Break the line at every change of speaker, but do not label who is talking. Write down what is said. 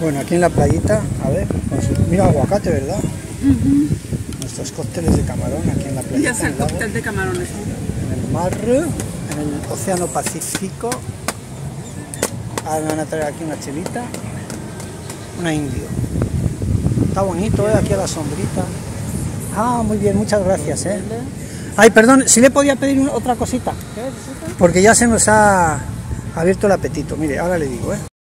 Bueno, aquí en la playita, a ver, mira aguacate, ¿verdad? Nuestros cócteles de camarón aquí en la playita.
Ya es el cóctel de camarones.
en el mar, en el océano Pacífico. Ahora me van a traer aquí una chelita, una indio. Está bonito, ¿eh? Aquí a la sombrita. Ah, muy bien, muchas gracias, ¿eh? Ay, perdón, si le podía pedir una- otra cosita, porque ya se nos ha abierto el apetito. Mire, ahora le digo, ¿eh?